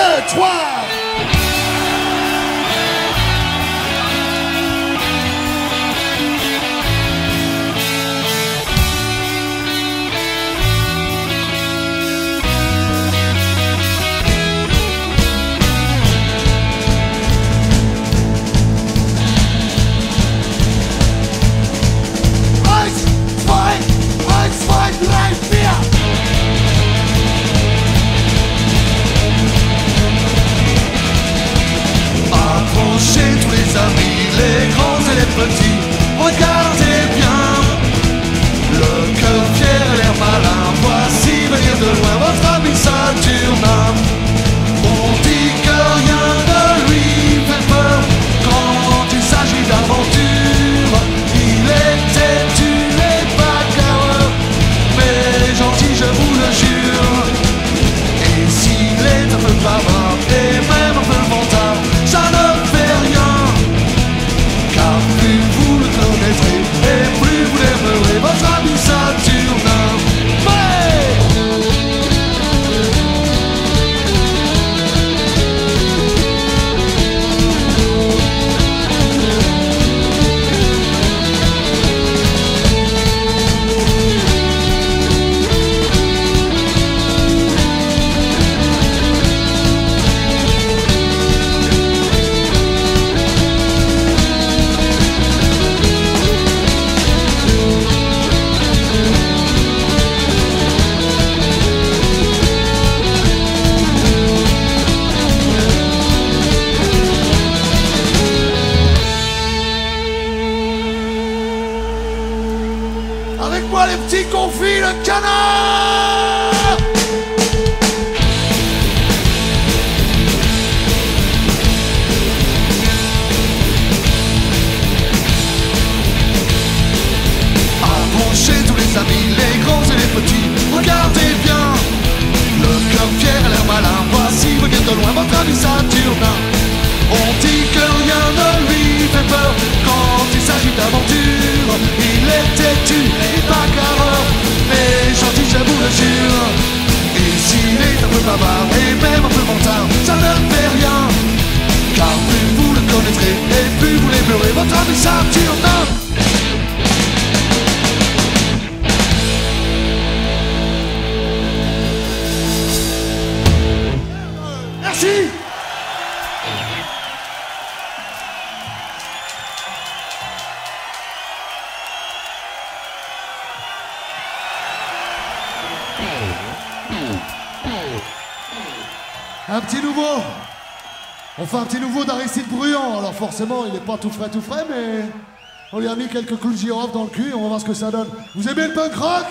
deux, trois. les petits confits, le canard. pleurer votre âme Saturne Un petit nouveau. On fait un petit nouveau d'Aristide Bruyant. Alors forcément, il n'est pas tout frais, tout frais, mais on lui a mis quelques coups de girofle dans le cul et on va voir ce que ça donne. Vous aimez le punk rock?